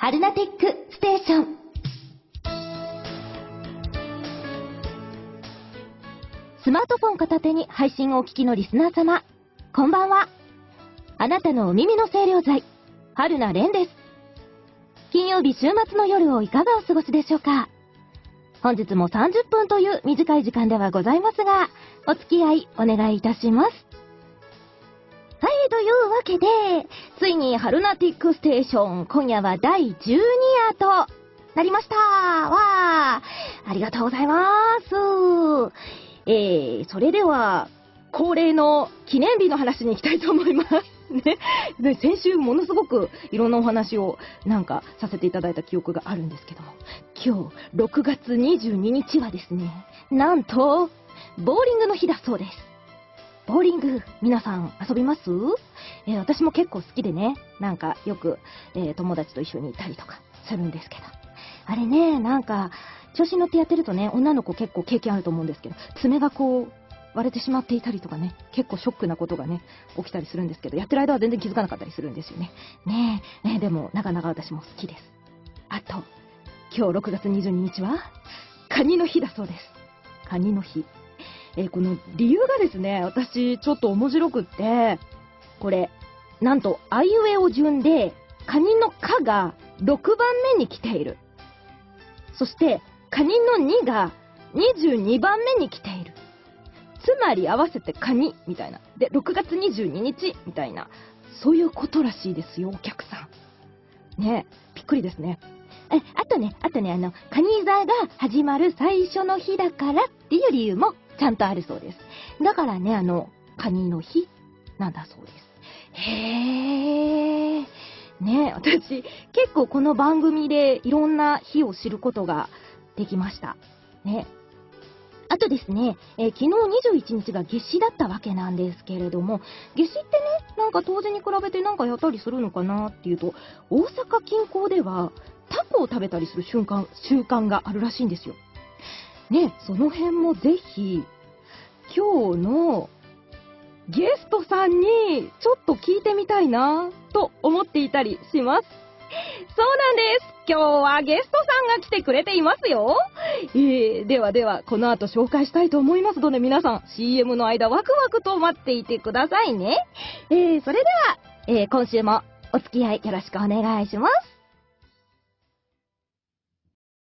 春ナテックステーション。スマートフォン片手に配信をお聞きのリスナー様、こんばんは。あなたのお耳の清涼剤、春菜蓮です。金曜日週末の夜をいかがお過ごしでしょうか本日も30分という短い時間ではございますが、お付き合いお願いいたします。はい、というわけで、ついに春ナティックステーション、今夜は第12夜となりましたわーありがとうございますえー、それでは、恒例の記念日の話に行きたいと思います。ね。で、先週ものすごくいろんなお話をなんかさせていただいた記憶があるんですけども、今日6月22日はですね、なんと、ボーリングの日だそうです。ボーリング、皆さん遊びます？えー、私も結構好きでね、なんかよく、えー、友達と一緒にいたりとかするんですけど。あれね、なんか、調子に乗ってやってるとね、女の子結構経験あると思うんですけど、爪がこう、割れてしまっていたりとかね、結構ショックなことがね、起きたりするんですけど、やってる間は全然気づかなかったりするんですよね。ねえ、ねでも、なかなか私も好きです。あと、今日6月22日は、カニの日だそうです。カニの日。えー、この理由がですね、私ちょっと面白くって、これ、なんと、あいうえお順で、カニのかが6番目に来ている。そして、カニの2が22番目に来ている。つまり合わせてカニみたいな。で、6月22日みたいな。そういうことらしいですよ、お客さん。ねびっくりですね。え、あとね、あとね、あの、カニ座が始まる最初の日だからっていう理由もちゃんとあるそうです。だからね、あの、カニの日なんだそうです。へー。ね私、結構この番組でいろんな日を知ることができました。ね。あとですね、えー、昨日21日が夏至だったわけなんですけれども、夏至ってね、なんか当時に比べてなんかやったりするのかなっていうと、大阪近郊ではタコを食べたりする瞬間、習慣があるらしいんですよ。ね、その辺もぜひ、今日のゲストさんにちょっと聞いてみたいなと思っていたりします。そうなんです。今日はゲストさんが来てくれていますよ。えー、ではでは、この後紹介したいと思いますので、皆さん CM の間ワクワクと待っていてくださいね。えー、それでは、えー、今週もお付き合いよろしくお願いします。